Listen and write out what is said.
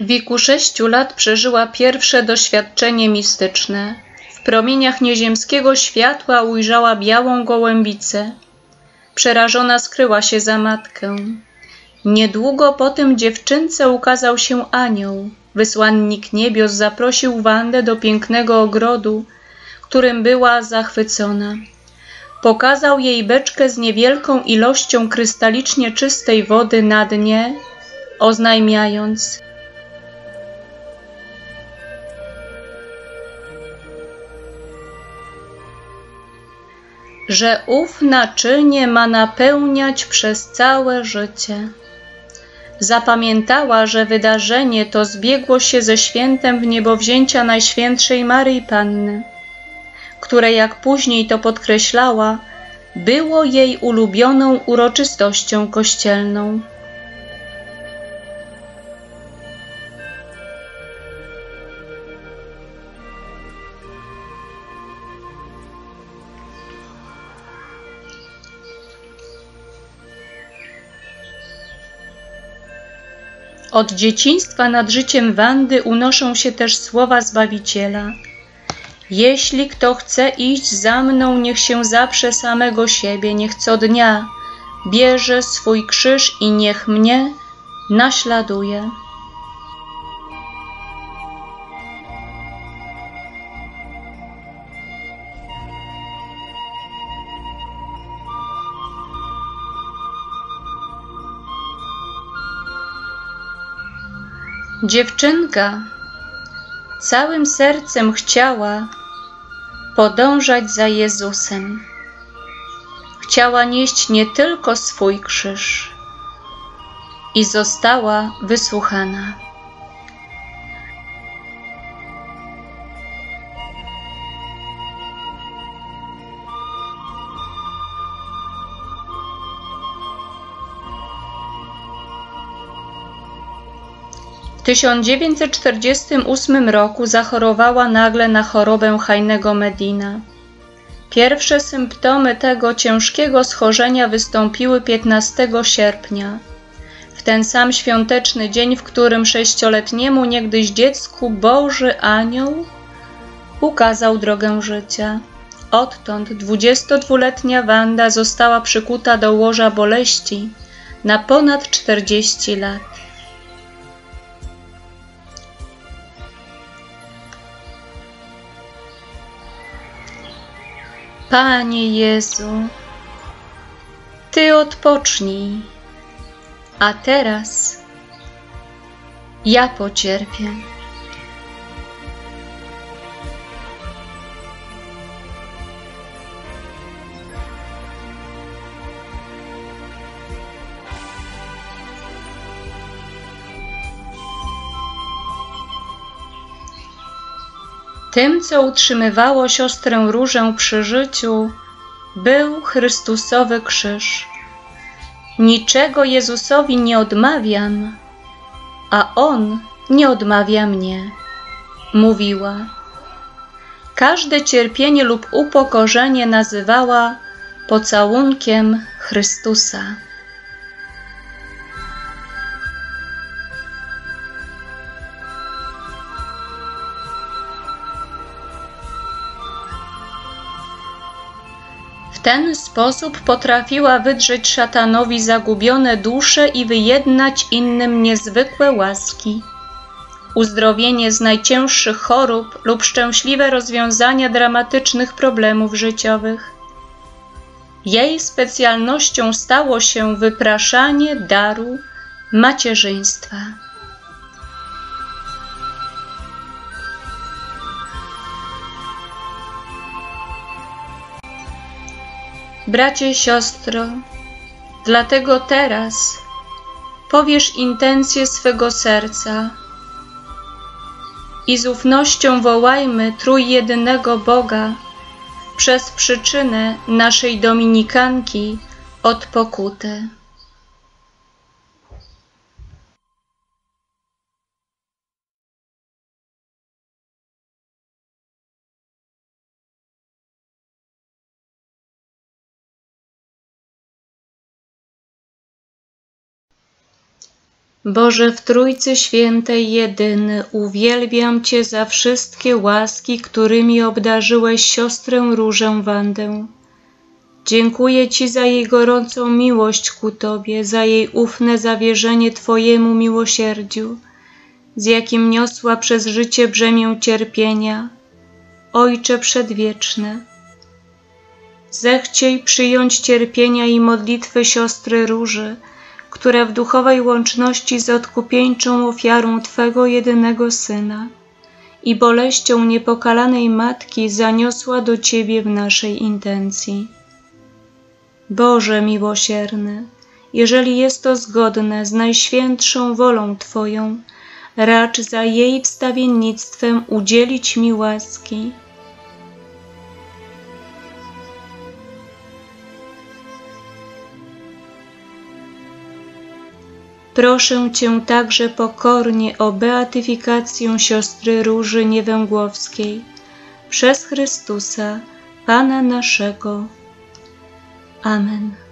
W wieku sześciu lat przeżyła pierwsze doświadczenie mistyczne. W promieniach nieziemskiego światła ujrzała białą gołębicę. Przerażona skryła się za matkę. Niedługo po tym dziewczynce ukazał się anioł. Wysłannik niebios zaprosił Wandę do pięknego ogrodu, którym była zachwycona. Pokazał jej beczkę z niewielką ilością krystalicznie czystej wody na dnie, oznajmiając że ów naczynie ma napełniać przez całe życie. Zapamiętała, że wydarzenie to zbiegło się ze świętem w niebowzięcia Najświętszej Maryi Panny, które, jak później to podkreślała, było jej ulubioną uroczystością kościelną. Od dzieciństwa nad życiem Wandy unoszą się też słowa Zbawiciela. Jeśli kto chce iść za mną, niech się zaprze samego siebie, niech co dnia bierze swój krzyż i niech mnie naśladuje. Dziewczynka całym sercem chciała podążać za Jezusem. Chciała nieść nie tylko swój krzyż i została wysłuchana. 1948 roku zachorowała nagle na chorobę Hajnego Medina. Pierwsze symptomy tego ciężkiego schorzenia wystąpiły 15 sierpnia, w ten sam świąteczny dzień, w którym sześcioletniemu niegdyś dziecku Boży Anioł ukazał drogę życia. Odtąd 22-letnia Wanda została przykuta do łoża boleści na ponad 40 lat. Panie Jezu, Ty odpocznij, a teraz ja pocierpię. Tym, co utrzymywało siostrę Różę przy życiu, był Chrystusowy krzyż. Niczego Jezusowi nie odmawiam, a On nie odmawia mnie, mówiła. Każde cierpienie lub upokorzenie nazywała pocałunkiem Chrystusa. Ten sposób potrafiła wydrzeć szatanowi zagubione dusze i wyjednać innym niezwykłe łaski. Uzdrowienie z najcięższych chorób lub szczęśliwe rozwiązania dramatycznych problemów życiowych. Jej specjalnością stało się wypraszanie daru macierzyństwa. Bracie, siostro, dlatego teraz powiesz intencje swego serca i z ufnością wołajmy trójjedynego Boga przez przyczynę naszej dominikanki od pokuty. Boże w Trójcy Świętej jedyny, uwielbiam Cię za wszystkie łaski, którymi obdarzyłeś siostrę Różę Wandę. Dziękuję Ci za jej gorącą miłość ku Tobie, za jej ufne zawierzenie Twojemu miłosierdziu, z jakim niosła przez życie brzemię cierpienia. Ojcze Przedwieczny, zechciej przyjąć cierpienia i modlitwy siostry Róży, która w duchowej łączności z odkupieńczą ofiarą Twego jedynego Syna i boleścią niepokalanej Matki zaniosła do Ciebie w naszej intencji. Boże miłosierny, jeżeli jest to zgodne z najświętszą wolą Twoją, racz za jej wstawiennictwem udzielić mi łaski, Proszę Cię także pokornie o beatyfikację siostry Róży Niewęgłowskiej przez Chrystusa, Pana naszego. Amen.